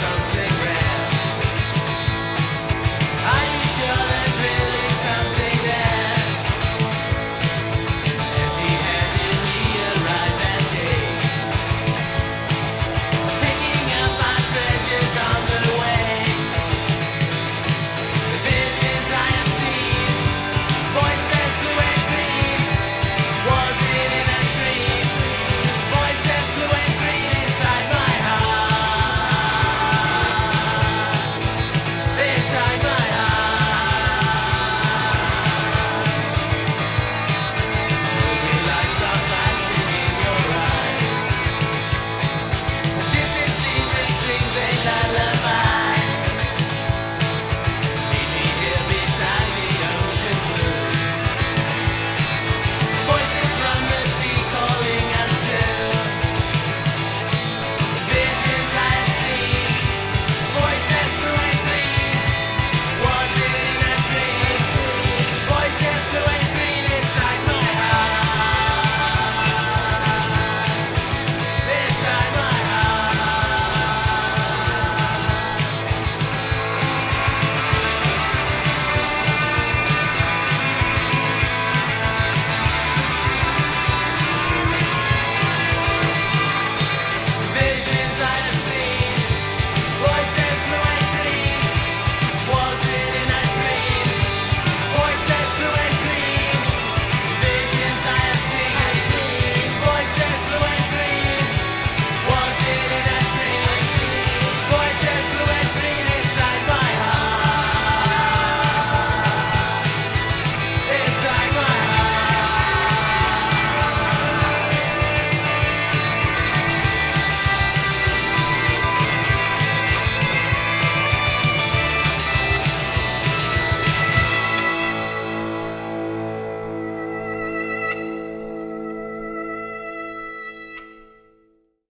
something